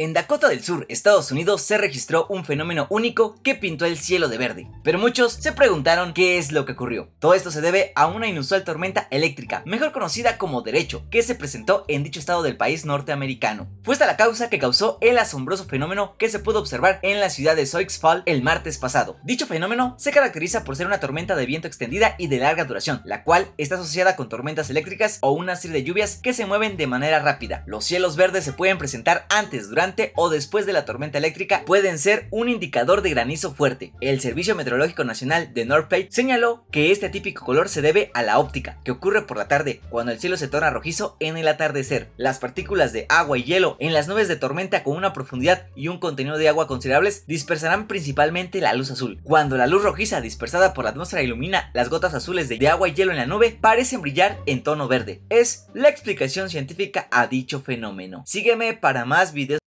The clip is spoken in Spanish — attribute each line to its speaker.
Speaker 1: En Dakota del Sur, Estados Unidos, se registró un fenómeno único que pintó el cielo de verde. Pero muchos se preguntaron qué es lo que ocurrió. Todo esto se debe a una inusual tormenta eléctrica, mejor conocida como derecho, que se presentó en dicho estado del país norteamericano. Fue esta la causa que causó el asombroso fenómeno que se pudo observar en la ciudad de Sioux Falls el martes pasado. Dicho fenómeno se caracteriza por ser una tormenta de viento extendida y de larga duración, la cual está asociada con tormentas eléctricas o una serie de lluvias que se mueven de manera rápida. Los cielos verdes se pueden presentar antes, durante o después de la tormenta eléctrica pueden ser un indicador de granizo fuerte. El Servicio Meteorológico Nacional de North señaló que este típico color se debe a la óptica, que ocurre por la tarde, cuando el cielo se torna rojizo en el atardecer. Las partículas de agua y hielo en las nubes de tormenta con una profundidad y un contenido de agua considerables dispersarán principalmente la luz azul. Cuando la luz rojiza dispersada por la atmósfera ilumina las gotas azules de agua y hielo en la nube, parecen brillar en tono verde. Es la explicación científica a dicho fenómeno. Sígueme para más videos